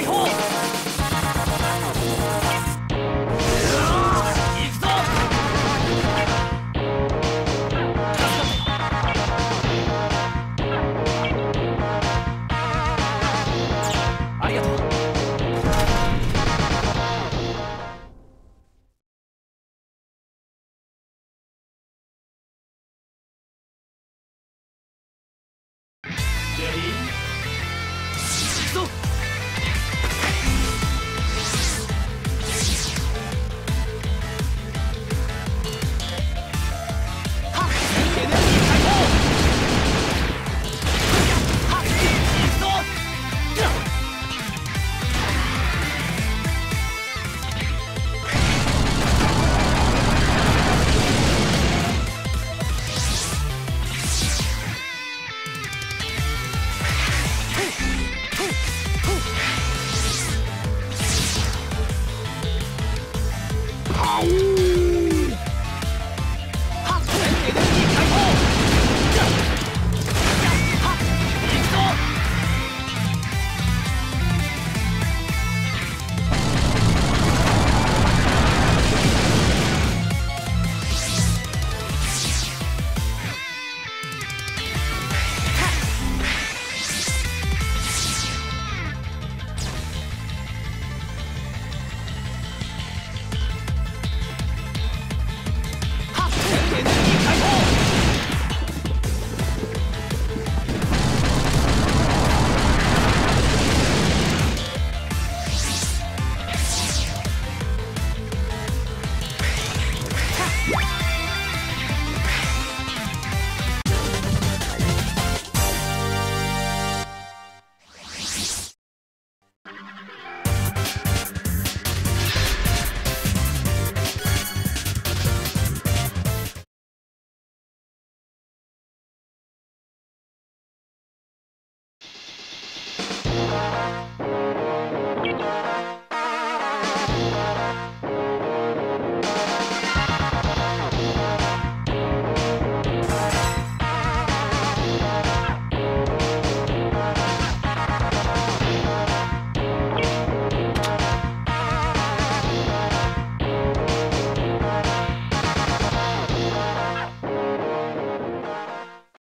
right hole! Bye.